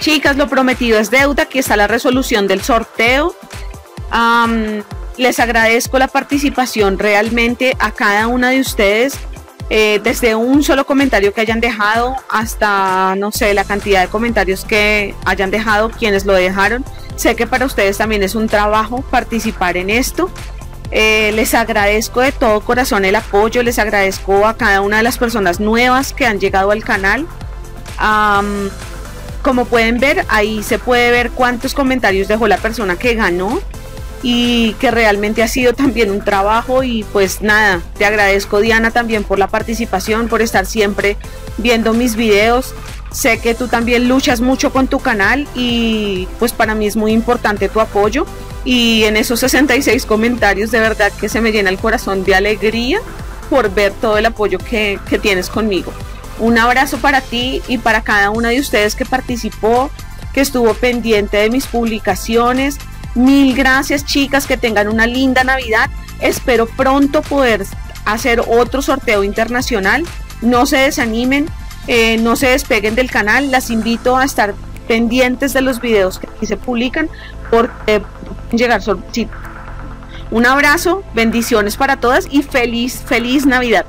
Chicas, lo prometido es deuda, aquí está la resolución del sorteo. les agradezco la participación realmente a cada una de ustedes. Eh, desde un solo comentario que hayan dejado hasta, no sé, la cantidad de comentarios que hayan dejado, quienes lo dejaron. Sé que para ustedes también es un trabajo participar en esto. Eh, les agradezco de todo corazón el apoyo, les agradezco a cada una de las personas nuevas que han llegado al canal. Como pueden ver, ahí se puede ver cuántos comentarios dejó la persona que ganó y que realmente ha sido también un trabajo y pues nada, te agradezco Diana también por la participación, por estar siempre viendo mis videos. Sé que tú también luchas mucho con tu canal y pues para mí es muy importante tu apoyo y en esos 66 comentarios de verdad que se me llena el corazón de alegría por ver todo el apoyo que, que tienes conmigo. Un abrazo para ti y para cada una de ustedes que participó, que estuvo pendiente de mis publicaciones. Mil gracias chicas, que tengan una linda Navidad. Espero pronto poder hacer otro sorteo internacional. No se desanimen, eh, no se despeguen del canal. Las invito a estar pendientes de los videos que aquí se publican porque llegar Un abrazo, bendiciones para todas y feliz, feliz Navidad.